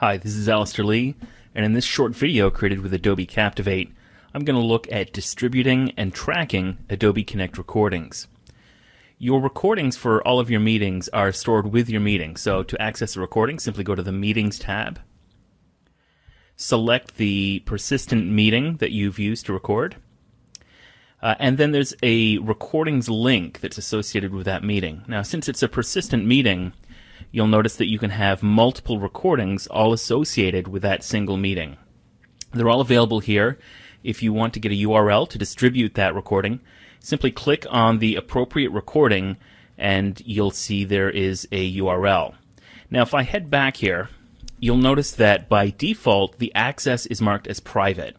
Hi, this is Alistair Lee, and in this short video created with Adobe Captivate, I'm going to look at distributing and tracking Adobe Connect recordings. Your recordings for all of your meetings are stored with your meeting, so to access a recording, simply go to the Meetings tab, select the persistent meeting that you've used to record, uh, and then there's a recordings link that's associated with that meeting. Now, since it's a persistent meeting, you'll notice that you can have multiple recordings all associated with that single meeting. They're all available here. If you want to get a URL to distribute that recording, simply click on the appropriate recording and you'll see there is a URL. Now, if I head back here, you'll notice that by default, the access is marked as private.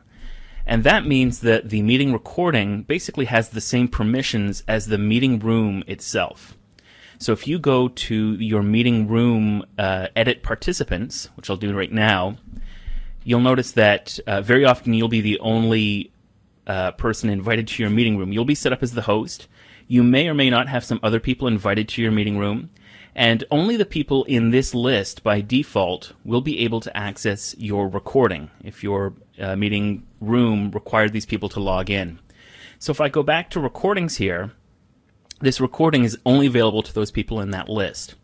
And that means that the meeting recording basically has the same permissions as the meeting room itself. So if you go to your meeting room uh, edit participants, which I'll do right now, you'll notice that uh, very often you'll be the only uh, person invited to your meeting room. You'll be set up as the host. You may or may not have some other people invited to your meeting room. And only the people in this list by default will be able to access your recording if your uh, meeting room required these people to log in. So if I go back to recordings here, this recording is only available to those people in that list.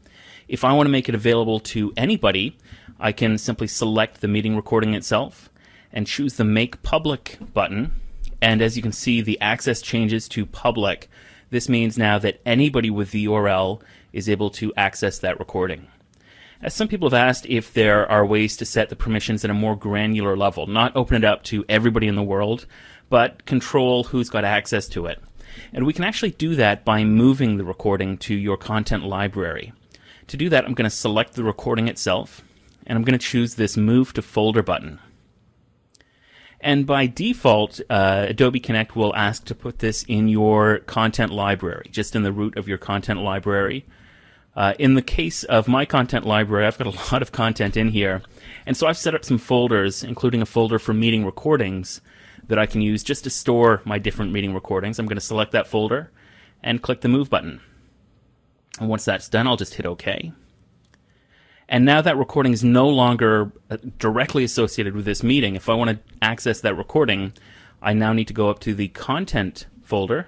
If I want to make it available to anybody, I can simply select the meeting recording itself and choose the Make Public button. And as you can see, the access changes to public. This means now that anybody with the URL is able to access that recording. As some people have asked if there are ways to set the permissions at a more granular level, not open it up to everybody in the world, but control who's got access to it. And we can actually do that by moving the recording to your content library. To do that, I'm going to select the recording itself, and I'm going to choose this Move to Folder button. And by default, uh, Adobe Connect will ask to put this in your content library, just in the root of your content library. Uh, in the case of my content library, I've got a lot of content in here. And so I've set up some folders, including a folder for meeting recordings, that I can use just to store my different meeting recordings. I'm going to select that folder and click the Move button. And once that's done, I'll just hit OK. And now that recording is no longer uh, directly associated with this meeting. If I want to access that recording, I now need to go up to the Content folder.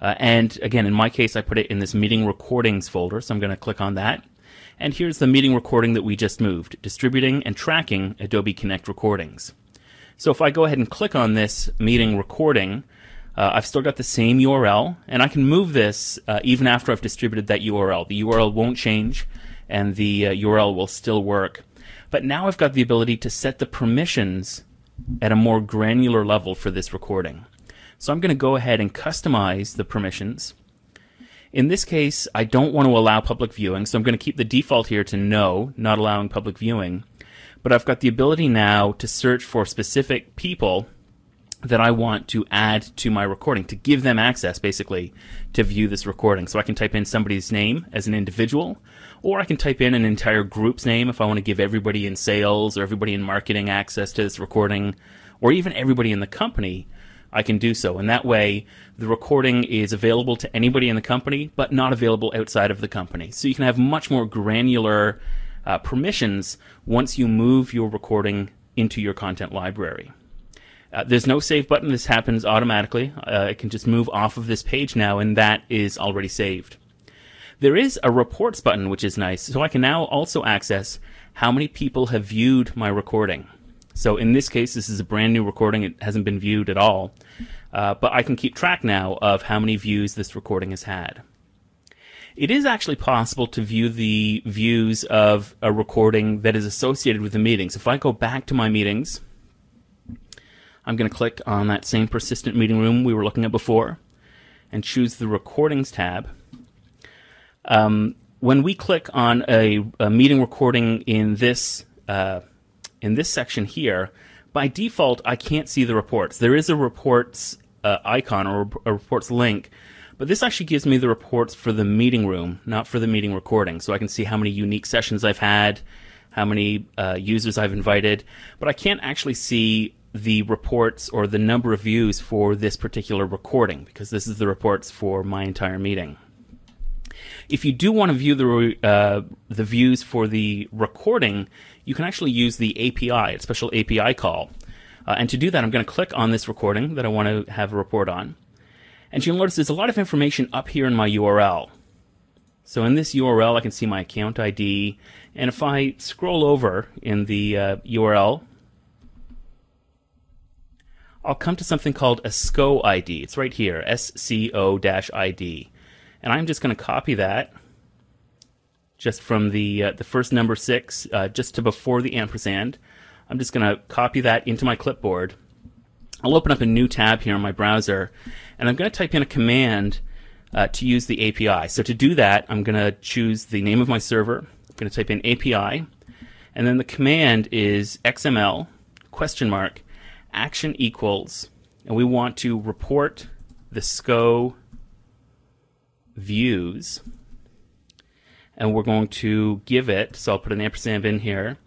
Uh, and again, in my case, I put it in this Meeting Recordings folder, so I'm going to click on that. And here's the meeting recording that we just moved, distributing and tracking Adobe Connect recordings. So if I go ahead and click on this meeting recording, uh, I've still got the same URL, and I can move this uh, even after I've distributed that URL. The URL won't change, and the uh, URL will still work. But now I've got the ability to set the permissions at a more granular level for this recording. So I'm going to go ahead and customize the permissions. In this case, I don't want to allow public viewing, so I'm going to keep the default here to no, not allowing public viewing but I've got the ability now to search for specific people that I want to add to my recording, to give them access basically to view this recording. So I can type in somebody's name as an individual, or I can type in an entire group's name if I want to give everybody in sales or everybody in marketing access to this recording, or even everybody in the company. I can do so. And that way, the recording is available to anybody in the company, but not available outside of the company. So you can have much more granular uh, permissions once you move your recording into your content library. Uh, there's no save button. This happens automatically. Uh, it can just move off of this page now, and that is already saved. There is a reports button, which is nice. So I can now also access how many people have viewed my recording. So in this case, this is a brand new recording. It hasn't been viewed at all. Uh, but I can keep track now of how many views this recording has had it is actually possible to view the views of a recording that is associated with the meetings. If I go back to my meetings, I'm going to click on that same persistent meeting room we were looking at before and choose the recordings tab. Um, when we click on a, a, meeting recording in this uh, in this section here, by default, I can't see the reports. There is a reports uh, icon or a reports link but this actually gives me the reports for the meeting room, not for the meeting recording. So I can see how many unique sessions I've had, how many uh, users I've invited. But I can't actually see the reports or the number of views for this particular recording because this is the reports for my entire meeting. If you do want to view the uh, the views for the recording, you can actually use the API, a special API call. Uh, and to do that, I'm going to click on this recording that I want to have a report on. And you'll notice there's a lot of information up here in my URL. So in this URL, I can see my account ID. And if I scroll over in the uh, URL, I'll come to something called a SCO ID. It's right here, SCO-ID. And I'm just going to copy that just from the uh, the first number six, uh, just to before the ampersand. I'm just going to copy that into my clipboard. I'll open up a new tab here in my browser, and I'm going to type in a command uh, to use the API. So to do that, I'm going to choose the name of my server. I'm going to type in API, and then the command is XML question mark action equals, and we want to report the SCO views, and we're going to give it. So I'll put an ampersand in here.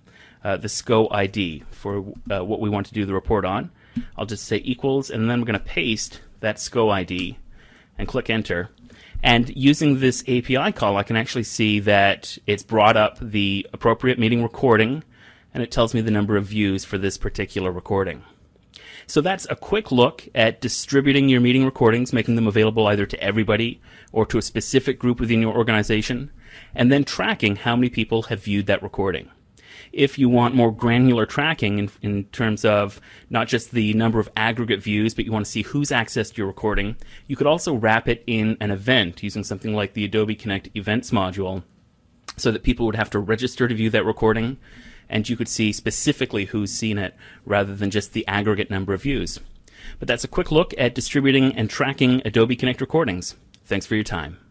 Uh, the SCO ID for uh, what we want to do the report on. I'll just say equals, and then we're going to paste that SCO ID and click enter. And using this API call, I can actually see that it's brought up the appropriate meeting recording, and it tells me the number of views for this particular recording. So that's a quick look at distributing your meeting recordings, making them available either to everybody or to a specific group within your organization, and then tracking how many people have viewed that recording if you want more granular tracking in, in terms of not just the number of aggregate views, but you want to see who's accessed your recording, you could also wrap it in an event using something like the Adobe Connect Events module so that people would have to register to view that recording and you could see specifically who's seen it rather than just the aggregate number of views. But that's a quick look at distributing and tracking Adobe Connect recordings. Thanks for your time.